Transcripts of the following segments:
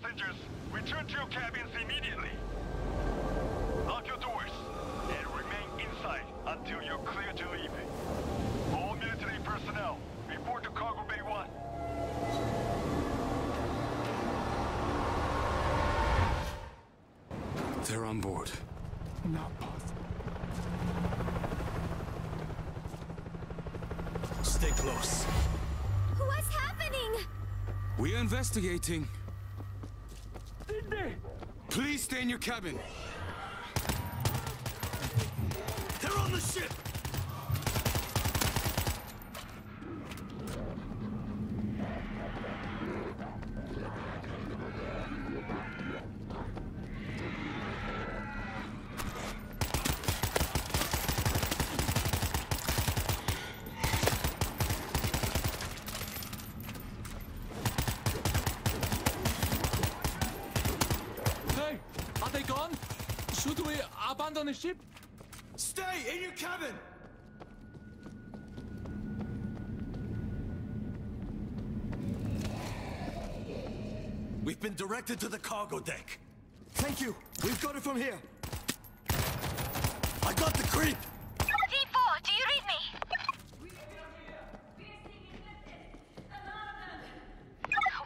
Passengers, return to your cabins immediately. Lock your doors and remain inside until you're clear to leave. All military personnel, report to Cargo Bay 1. They're on board. Not possible. Stay close. What's happening? We're investigating. Please stay in your cabin. They're on the ship! Hey, are they gone? Should we abandon the ship? Stay in your cabin! We've been directed to the cargo deck. Thank you. We've got it from here. I got the creep! D4, do you read me? We are here. We have being infected.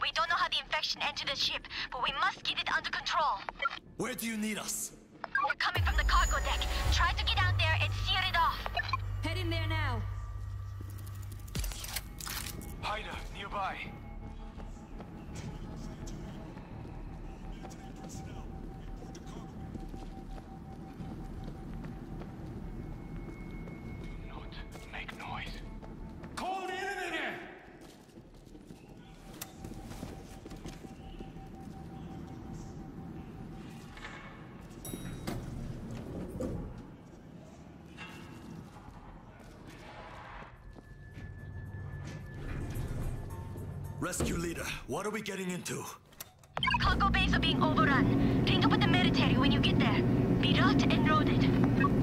We don't know how the infection entered the ship, but we must get it under control. Where do you need us? We're coming from the cargo deck. Try to get out there and sear it off. Head in there now. Haida, nearby. Rescue leader, what are we getting into? Cargo bays are being overrun. Link up with the military when you get there. Be route and loaded.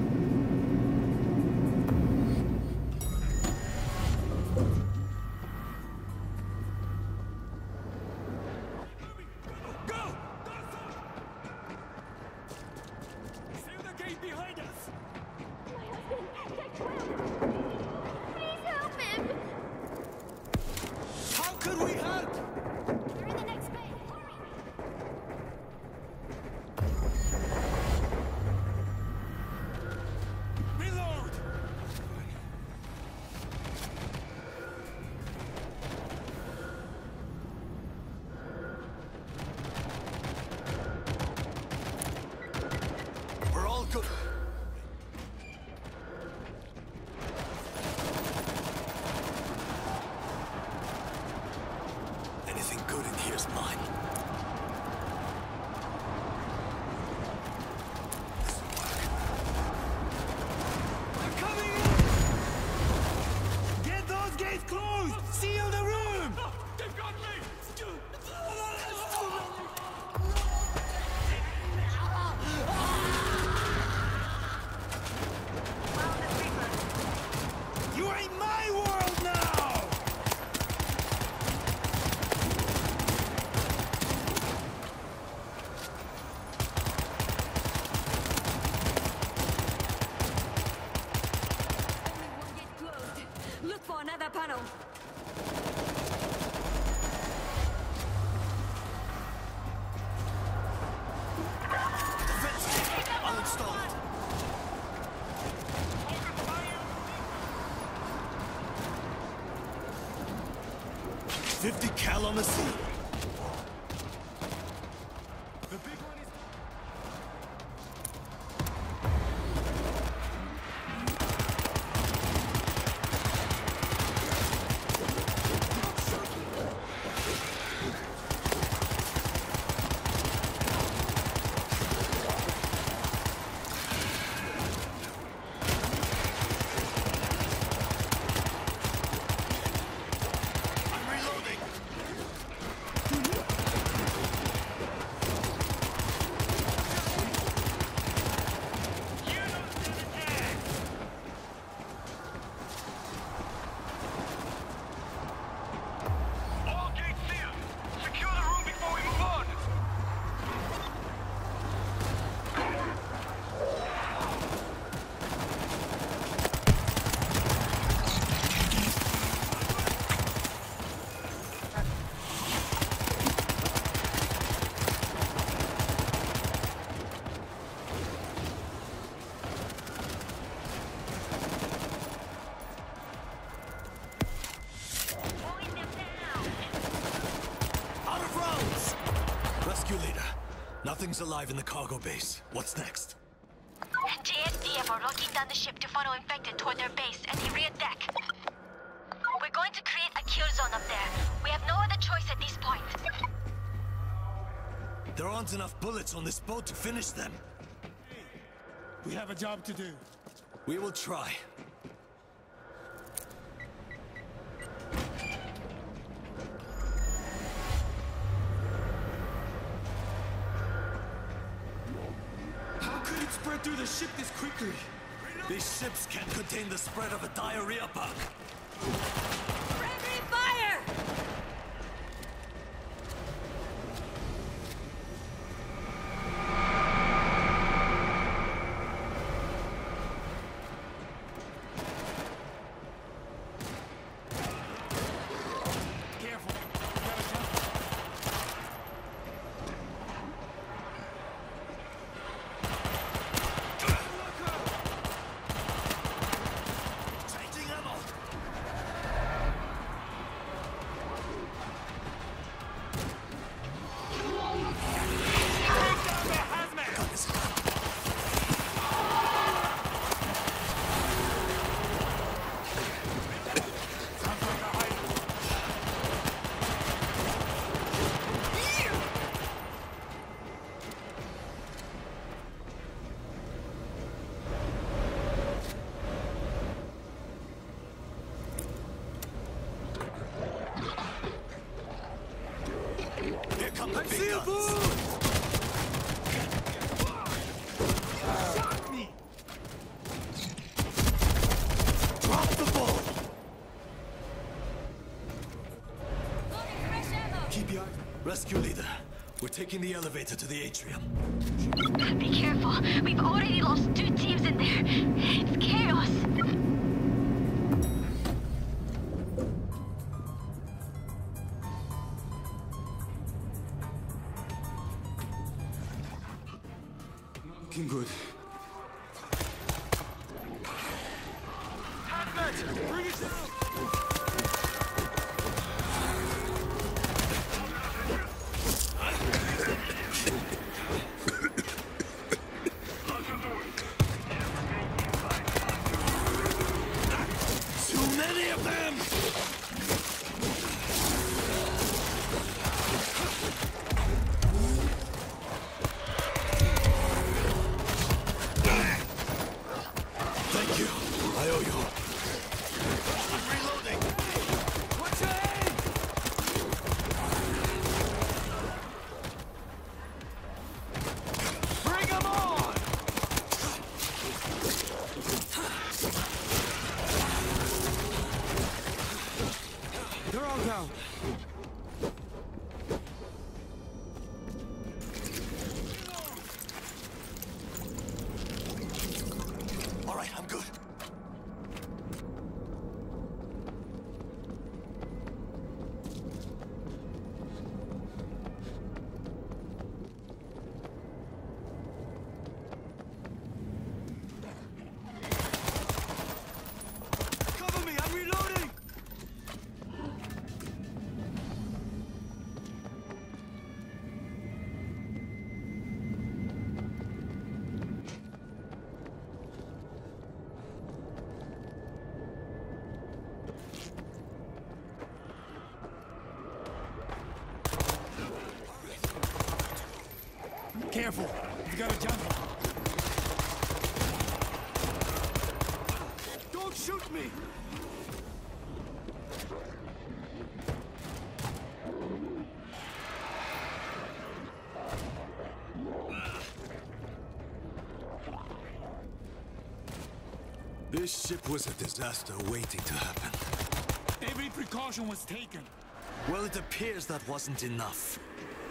50 cal on the scene. Nothing's alive in the cargo base. What's next? JSDF are locking down the ship to funnel infected toward their base and the rear deck. We're going to create a kill zone up there. We have no other choice at this point. There aren't enough bullets on this boat to finish them. We have a job to do. We will try. How could it spread through the ship this quickly? These ships can't contain the spread of a diarrhea bug. Taking the elevator to the atrium. Be careful. We've already lost two teams in there. It's chaos. Looking good. Bring it down! We've got a jump. Don't shoot me! This ship was a disaster waiting to happen. Every precaution was taken. Well, it appears that wasn't enough.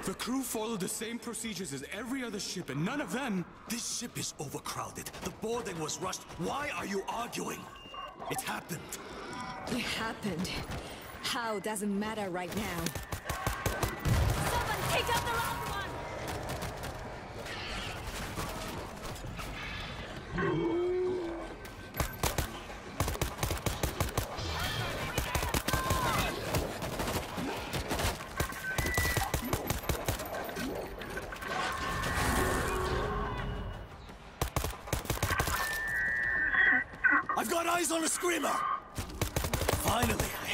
The crew followed the same procedures as every other ship, and none of them. This ship is overcrowded. The boarding was rushed. Why are you arguing? It happened. It happened. How doesn't matter right now. Someone take out the last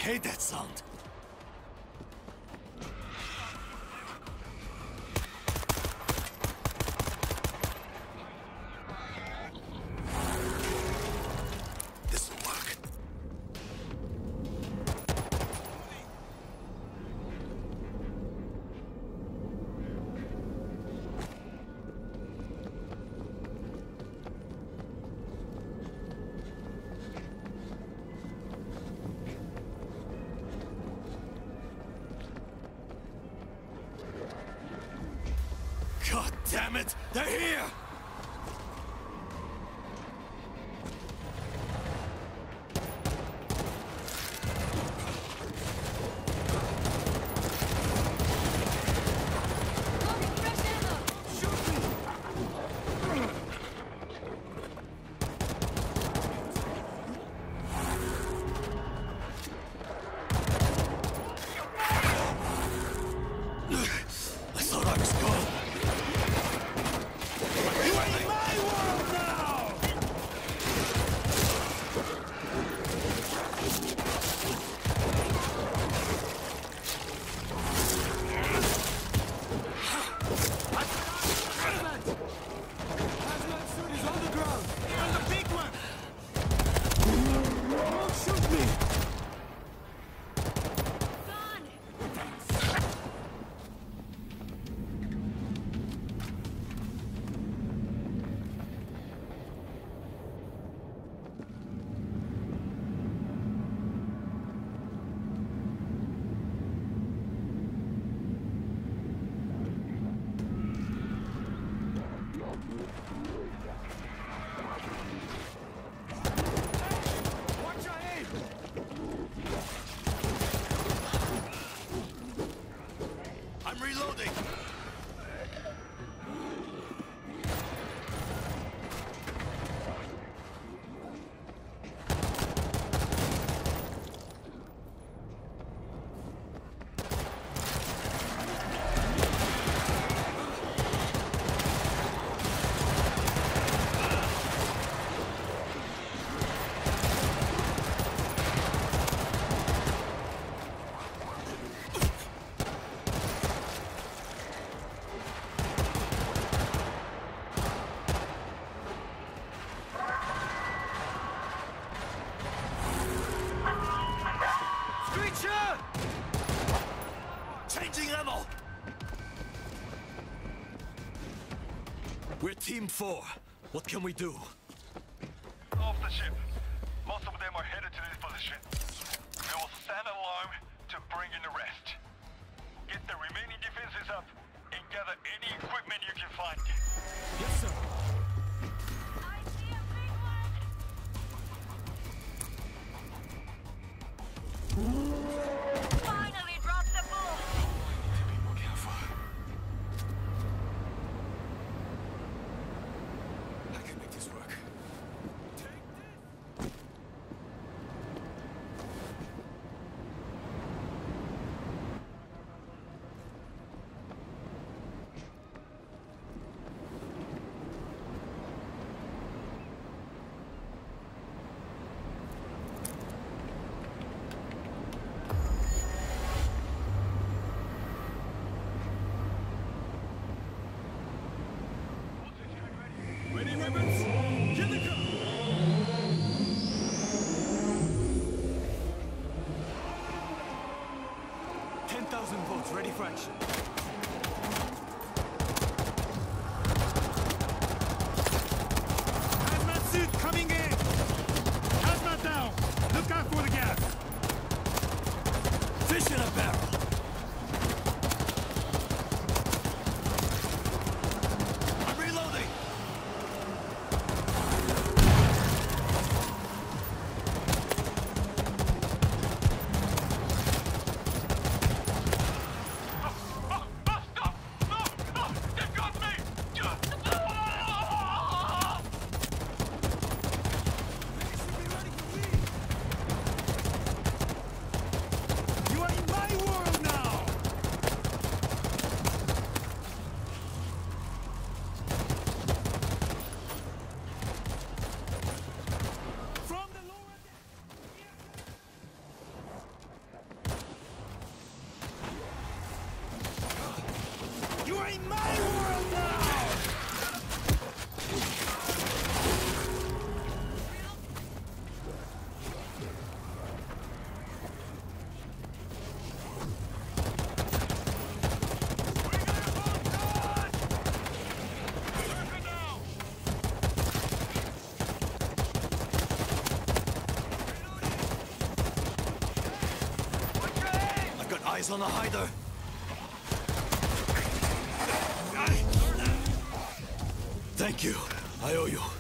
hate that sound. Shoot me! 4. What can we do? Off the ship. Most of them are headed to this position. We will sound an alarm to bring in the rest. Get the remaining defenses up and gather any equipment you can find. Yes, sir. Ready for action. Eyes on the hider! Thank you. I owe you.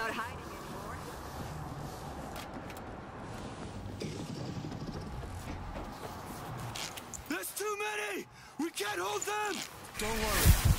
not hiding anymore. Too many! We can't hold them! Don't worry.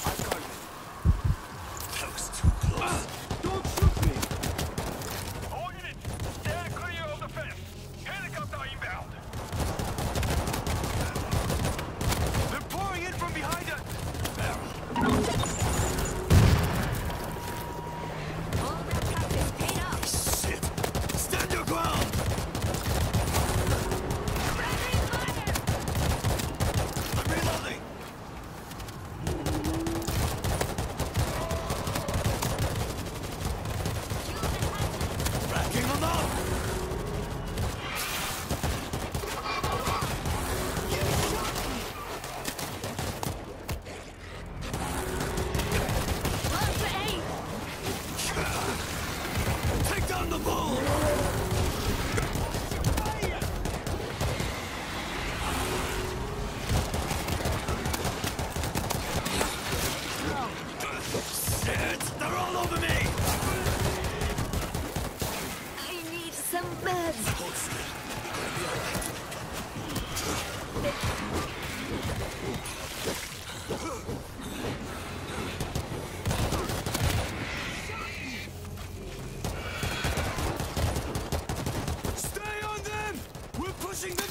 Pushing them